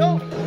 go.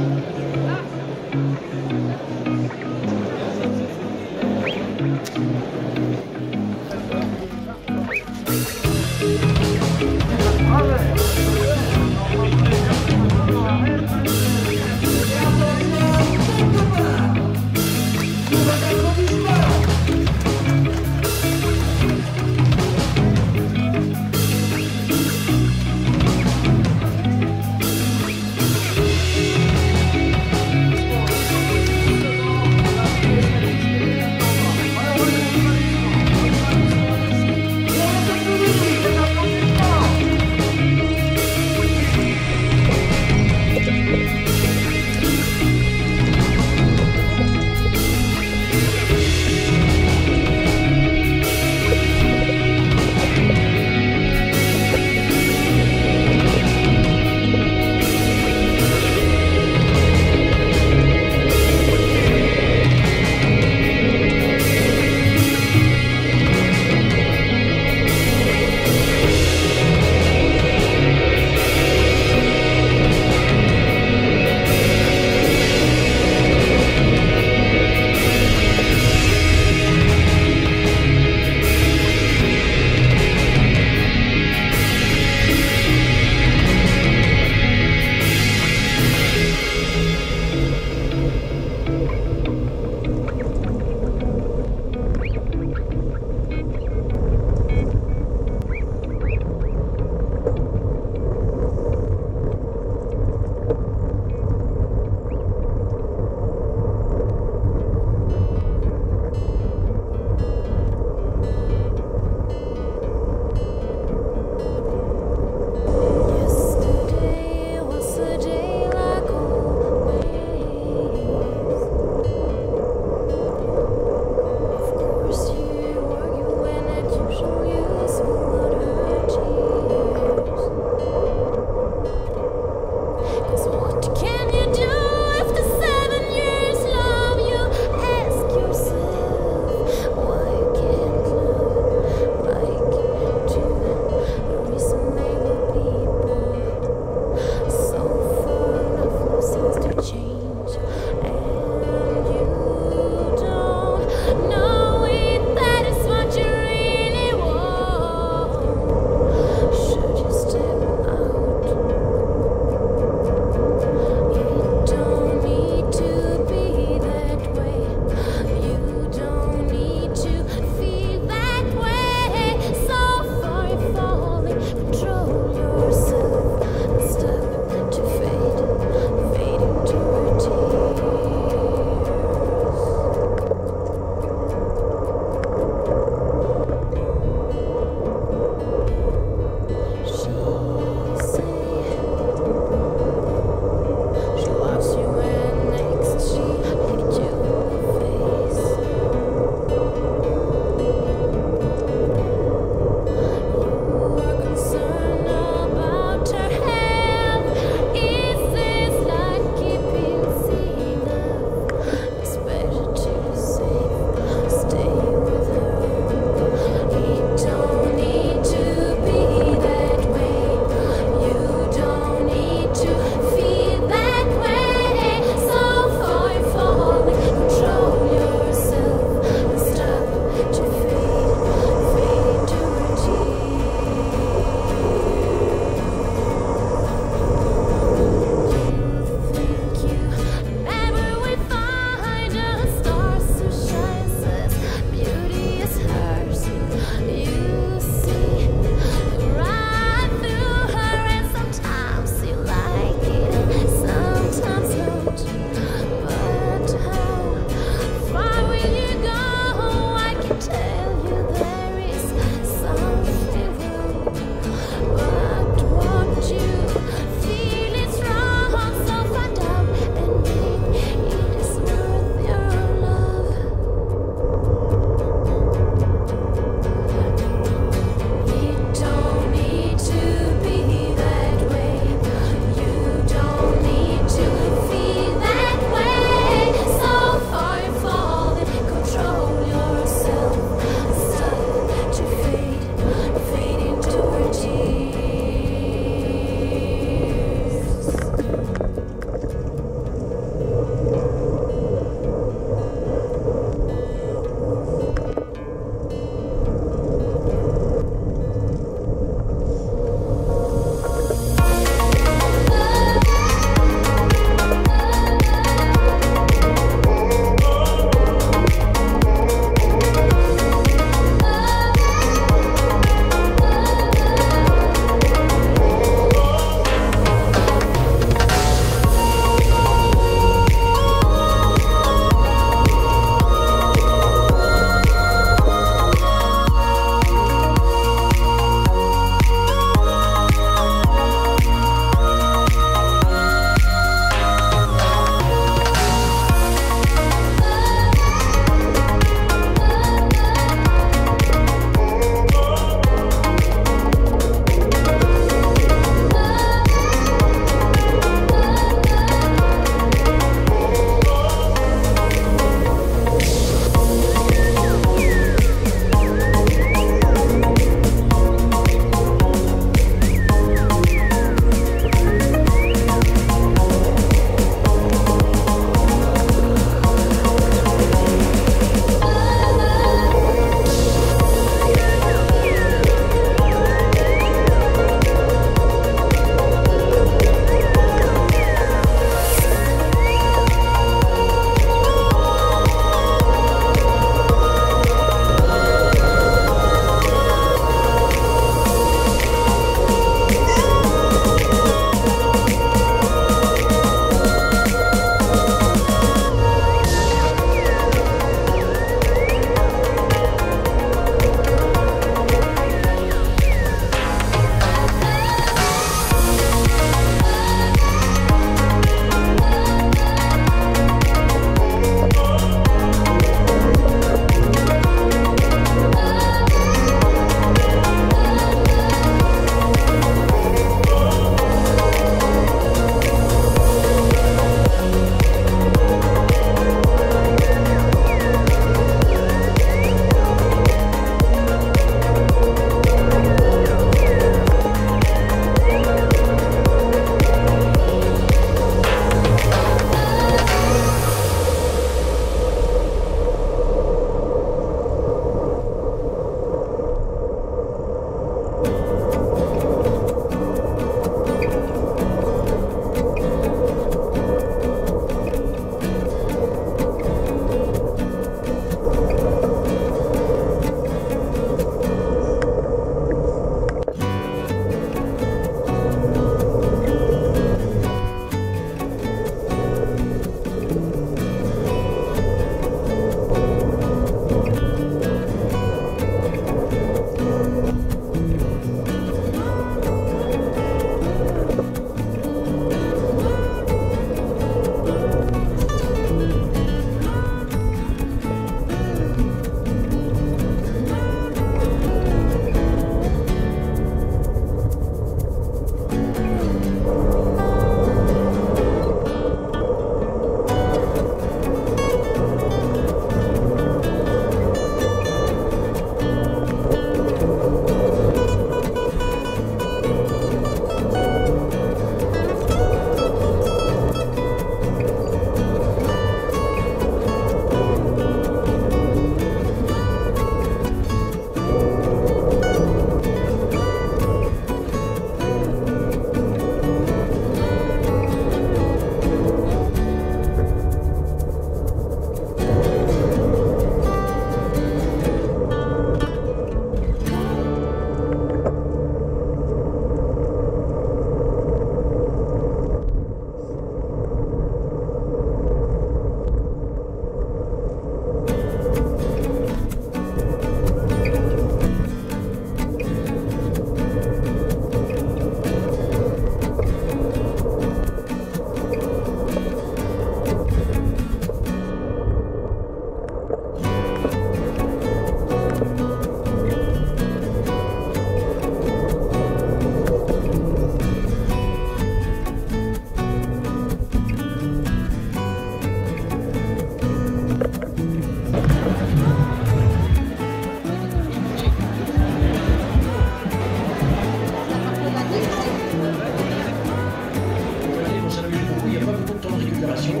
récupération.